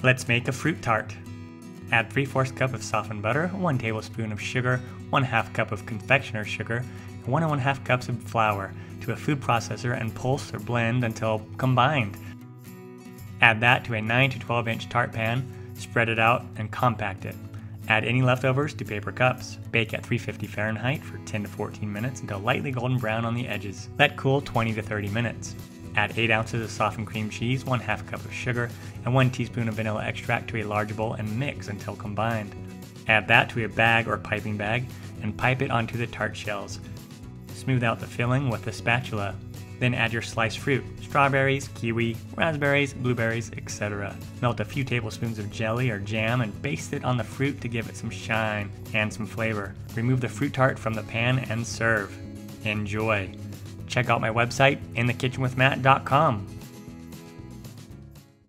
Let's make a fruit tart. Add 3 fourths cup of softened butter, 1 tablespoon of sugar, 1 half cup of confectioner's sugar, and 1 and 1 half cups of flour to a food processor and pulse or blend until combined. Add that to a 9 to 12 inch tart pan, spread it out, and compact it. Add any leftovers to paper cups. Bake at 350 Fahrenheit for 10 to 14 minutes until lightly golden brown on the edges. Let cool 20 to 30 minutes. Add 8 ounces of softened cream cheese, 1 half cup of sugar, and 1 teaspoon of vanilla extract to a large bowl and mix until combined. Add that to a bag or piping bag and pipe it onto the tart shells. Smooth out the filling with a spatula. Then add your sliced fruit strawberries, kiwi, raspberries, blueberries, etc. Melt a few tablespoons of jelly or jam and baste it on the fruit to give it some shine and some flavor. Remove the fruit tart from the pan and serve. Enjoy! Check out my website, inthekitchenwithmatt.com.